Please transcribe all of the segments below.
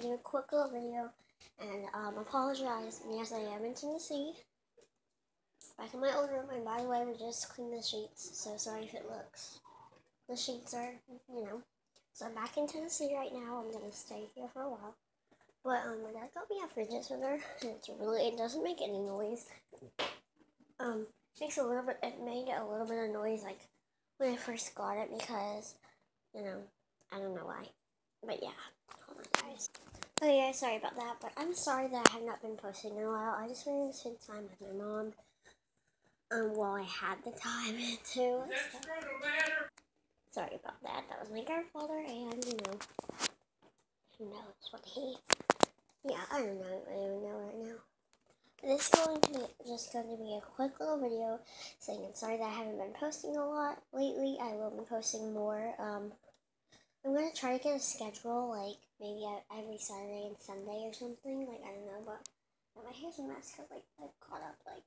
do a quick little video and um, apologize. Yes, I am in Tennessee. Back in my old room, and by the way, we just cleaned the sheets, so sorry if it looks. The sheets are, you know. So I'm back in Tennessee right now. I'm gonna stay here for a while. But um, my dad got me a fidget spinner, it's really it doesn't make any noise. Um, makes a little bit. It made a little bit of noise like when I first got it because, you know, I don't know why. But yeah, hold on, guys. Oh yeah, sorry about that. But I'm sorry that I have not been posting in a while. I just wanted to spend time with my mom. Um, while I had the time to. Sorry about that. That was my grandfather, and you know, who knows what he. Yeah, I don't know. I don't know right now. This is going to be just going to be a quick little video saying I'm sorry that I haven't been posting a lot lately. I will be posting more. Um, I'm gonna try to get a schedule, like maybe every Saturday and Sunday or something. Like I don't know, but my hair's a mess because like I caught up like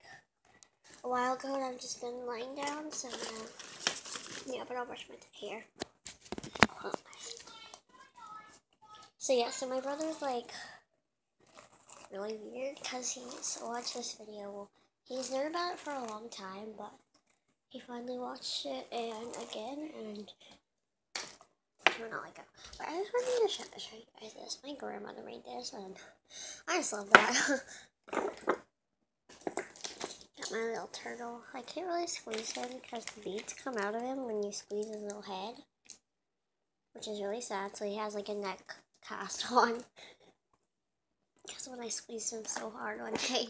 a while ago and I've just been lying down. So uh, yeah, but I'll brush my hair. So yeah, so my brother's like really weird because he's watched this video. He's known about it for a long time, but he finally watched it and again and will not let go. But I just wanted to show, show you guys this. My grandmother made this and I just love that. Got my little turtle. I can't really squeeze him because the beads come out of him when you squeeze his little head. Which is really sad. So he has like a neck cast on. Because when I squeezed him so hard one day,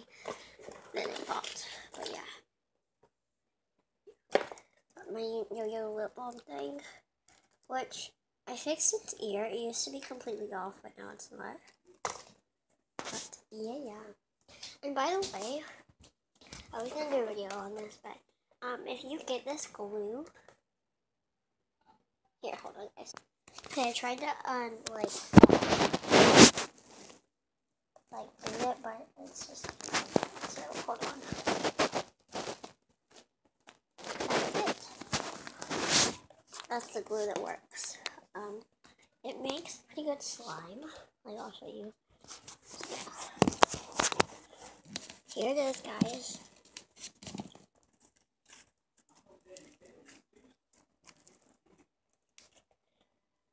then it popped. But yeah. My yo-yo lip balm thing, which I fixed its ear. It used to be completely off, but now it's not. But yeah, yeah. And by the way, I was gonna do a video on this, but um, if you get this glue, here, hold on, guys. Okay, I tried to um like like do it, but it's just so hold on. That's it. That's the glue that works. Um, it makes pretty good slime. Like I'll show you. Yeah. Here it is, guys.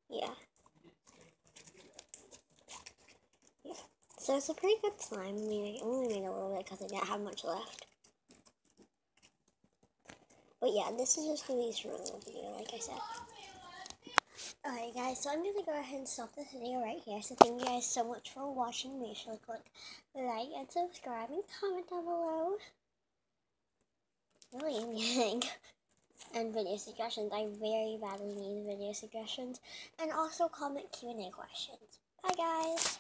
Yeah. Yeah. So it's a pretty good slime. I mean, I only made a little bit because I didn't have much left. But yeah, this is just going to be a short little video, like I said. Alright guys, so I'm going to go ahead and stop this video right here. So thank you guys so much for watching. Make sure to click like and subscribe and comment down below. Really anything. and video suggestions. I very badly need video suggestions. And also comment Q&A questions. Bye guys!